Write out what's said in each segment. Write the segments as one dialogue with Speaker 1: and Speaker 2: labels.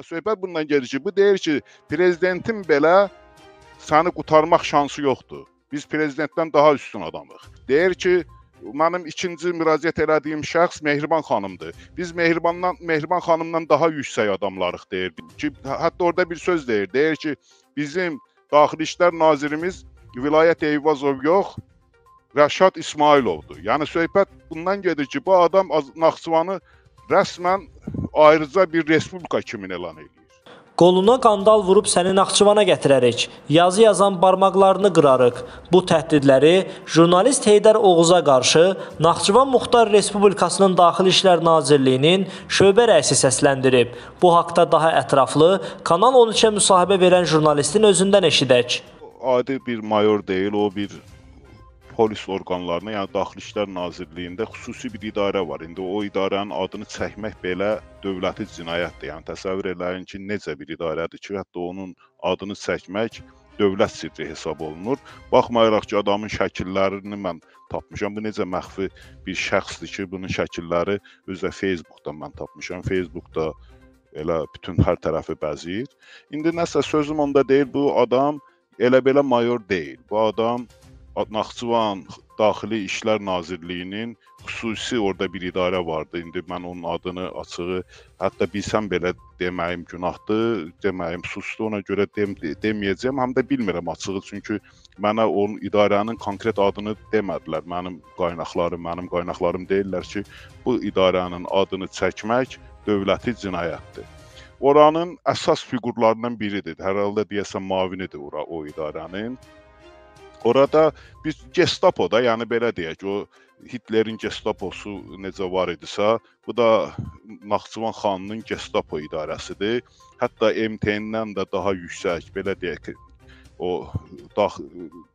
Speaker 1: Amma söhbət bundan gedir ki, bu deyir ki, prezidentin belə səni qurtarmaq şansı yoxdur. Biz prezidentdən daha üstün adamıq. Deyir ki, mənim ikinci müraciət elədiyim şəxs Mehriban xanımdır. Biz Mehribandan Mehriban xanımdan daha yüksək adamlarıq deyir ki, hətta orada bir söz deyir. Deyir ki, bizim Daxili İşlər nazirimiz Vilayət Eyvazov yox, Rəşad İsmailovdur. Yəni söhbət bundan gedir ki, bu adam Naxçıvanı rəsmən ayrıca bir respublika kimi elan edir.
Speaker 2: Qoluna qandal vurub səni Naxçıvana gətirərik. Yazı yazan barmaqlarını qırarıq. Bu təhdidləri jurnalist Heydər Oğuza qarşı Naxçıvan Muxtar Respublikasının Daxili İşlər Nazirliyinin şöbə rəisi səsləndirib. Bu haqqda daha ətraflı Kanal 13-ə müsahibə verən jurnalistin özündən eşidək.
Speaker 1: Adi bir mayor deyil, o bir polis orqanlarına, yəni Daxili İşlər Nazirliyində xüsusi bir idarə var. İndi o idarənin adını çəkmək belə dövləti cinayətdir. Yəni təsəvvür eləyin ki, necə bir idarədir ki, hətta onun adını çəkmək dövlət sirri hesab olunur. Baxmayaraq ki, adamın şəkillərini mən tapmışam. Bu necə məxfi bir şəxsdir ki, bunun şəkilləri özə Facebookdan mən tapmışam. Facebookda elə bütün hər tərəfi bəzəyir. İndi nəsə sözüm onda deyil, bu adam elə belə mayor deyil. Bu adam Naxçıvan Daxili İşlər Nazirliyinin xüsusi orada bir idarə vardı. İndi mən onun adını açığı hətta bilsəm belə deməyim günahdır, deməyim susdu. Ona görə dem deməyəcəm. Həm də bilmirəm açığı, çünki mənə onun idarənin konkret adını demədilər. Mənim qaynaqlarım, mənim qaynaqlarım deyirlər ki, bu idarənin adını çəkmək dövləti cinayətdir. Oranın əsas fiqurlarından biridir. Hər halda deyəsən mavinidir ora o idarənin. Orada biz Gestapoda, yəni belə deyək, o Hitlerin Gestaposu necə var idisə, bu da Naxçıvan xanının Gestapo idarəsidir. Hətta MTN-dən də daha yüksək, belə deyək, o dax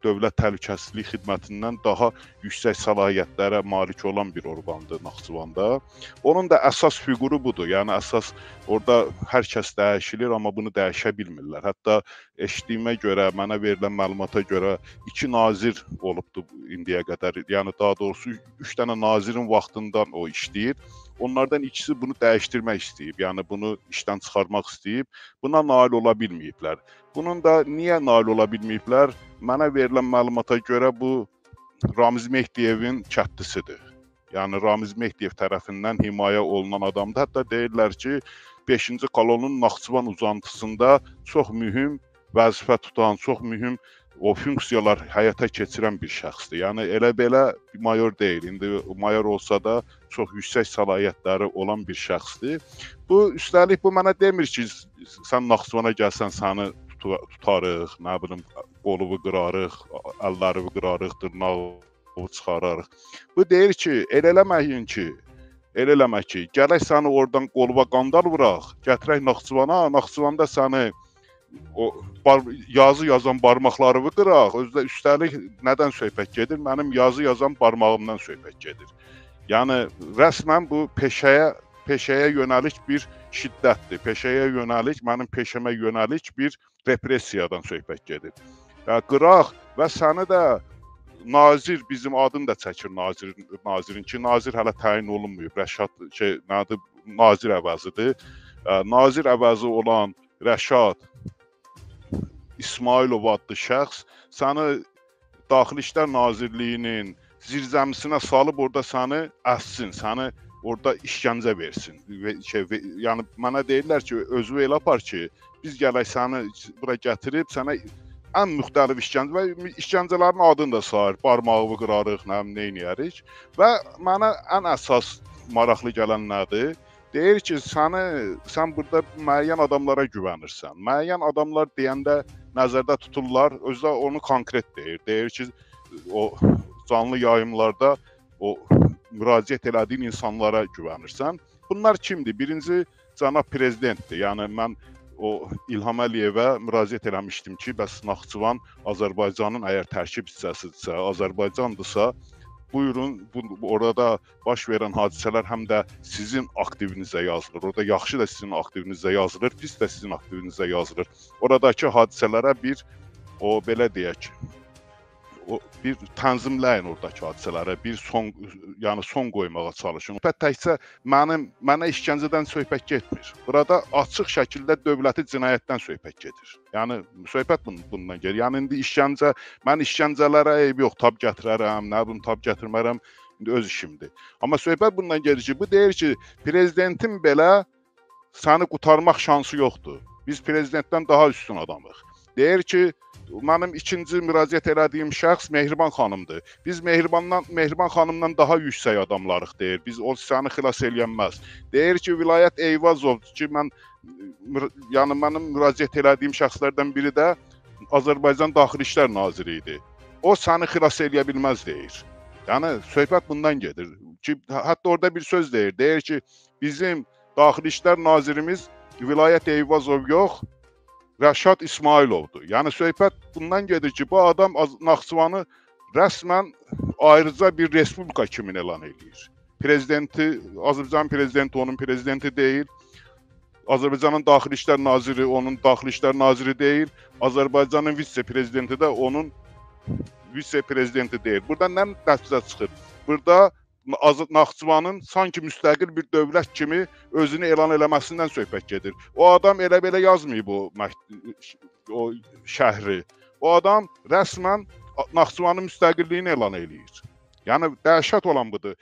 Speaker 1: dövlət təhlükəsizlik xidmətindən daha yüksək səlahiyyətlərə malik olan bir orqandır Naxçıvanda. Onun da əsas fiquru budur. Yəni əsas orada hər kəs dəyişilir, amma bunu dəyişə bilmirlər. Hətta eşitdiyimə görə, mənə verilən məlumata görə 2 nazir olubdu indiyə qədər. Yəni daha doğrusu 3 dənə nazirin vaxtından o işləyir. Onlardan ikisi bunu dəyişdirmək istəyib, yəni bunu işdən çıxarmaq istəyib. Buna nail ola bilməyiblər. Bunun da niyə nail ola bilməyiblər? Mənə verilən məlumata görə bu Ramiz Mehdiyevin kətlisidir. Yəni Ramiz Mehdiyev tərəfindən himayə olunan adamdır. Hətta deyirlər ki, 5-ci kolonun Naxçıvan uzantısında çox mühüm vəzifə tutan, çox mühüm o funksiyalar həyata keçirən bir şəxsdir. Yəni elə belə mayor deyil. İndi mayor olsa da çox yüksək səlahiyyətləri olan bir şəxsdir. Bu üstəlik bu mənə demir ki, sən Naxçıvana gəlsən səni tutarıq, nə bilim, qoluvu qırarıq, əlləri qırarıq, dırnağı çıxararıq. Bu deyir ki, elə eləməyin ki, elə eləmək ki, gələk səni oradan qoluva qandal vuraq, gətirək Naxçıvana, Naxçıvanda səni o bar, yazı yazan barmaqlarımı qıraq. Özdə üstəlik nədən söhbət gedir? Mənim yazı yazan barmağımdan söhbət gedir. Yəni rəsmən bu peşəyə peşəyə yönəlik bir şiddətdir. Peşəyə yönəlik, mənim peşəmə yönəlik bir repressiyadan söhbət gedir. Ya qıraq və səni də nazir bizim adını da çəkir nazirin nazirin ki, nazir hələ təyin olunmayıb. Rəşad şey nədir? Nazir əvəzidir. Nazir əvəzi olan Rəşad İsmailov adlı şəxs səni Daxili İşlər Nazirliyinin zirzəmisinə salıb orada səni əssin, səni orada işgəncə versin. Şey, yəni mənə deyirlər ki, özü elə apar ki, biz gələk səni bura gətirib sənə ən müxtəlif işgəncə və işgəncələrin adını da sayır. Barmağı qırarıq, nə bilim, nə edərik. Və mənə ən əsas maraqlı gələn nədir? Deyir ki, səni sən burada müəyyən adamlara güvənirsən. Müəyyən adamlar deyəndə nəzərdə tuturlar, özü də onu konkret deyir. Deyir ki, o canlı yayımlarda o müraciət elədiyin insanlara güvənirsən. Bunlar kimdir? Birinci cənab prezidentdir. Yəni mən o İlham Əliyevə müraciət eləmişdim ki, bəs Naxçıvan Azərbaycanın əgər tərkib hissəsidirsə, Azərbaycandırsa, buyurun bu, orada baş verən hadisələr həm də sizin aktivinizə yazılır. Orada yaxşı da sizin aktivinizə yazılır, pis də sizin aktivinizə yazılır. Oradakı hadisələrə bir o belə deyək o bir tənzimləyin oradakı hadisələrə, bir son yəni son qoymağa çalışın. Söhbət təkcə mənim mənə işgəncədən söhbət getmir. Burada açıq şəkildə dövləti cinayətdən söhbət gedir. Yəni söhbət bun- bundan gedir. Yəni indi işgəncə mən işgəncələrə eyb yox, tab gətirərəm, nə bilim tab gətirmərəm. İndi öz işimdir. Amma söhbət bundan gedir ki, bu deyir ki, prezidentin belə səni qurtarmaq şansı yoxdur. Biz prezidentdən daha üstün adamıq. Deyir ki, mənim ikinci müraciət elədiyim şəxs Mehriban xanımdır. Biz Mehribandan Mehriban xanımdan daha yüksək adamlarıq deyir. Biz o səni xilas eləyənməz. Deyir ki, vilayət Eyvazov ki, mən yəni mənim müraciət elədiyim şəxslərdən biri də Azərbaycan Daxili İşlər naziri idi. O səni xilas eləyə bilməz deyir. Yəni söhbət bundan gedir. Ki hətta orada bir söz deyir. Deyir ki, bizim Daxili İşlər nazirimiz vilayət Eyvazov yox, Rəşad İsmailovdur. Yəni söhbət bundan gedir ki, bu adam Naxçıvanı rəsmən ayrıca bir respublika kimi elan eləyir. Prezidenti, Azərbaycan prezidenti onun prezidenti deyil. Azərbaycanın Daxili İşlər naziri onun Daxili İşlər naziri deyil. Azərbaycanın vitse-prezidenti də onun vitse-prezidenti deyil. Burada nə nəticə çıxır? Burada Naxçıvanın sanki müstəqil bir dövlət kimi özünü elan eləməsindən söhbət gedir. O adam elə belə yazmayıb o o şəhri. O adam rəsmən Naxçıvanın müstəqilliyini elan eləyir. Yəni dəhşət olan budur.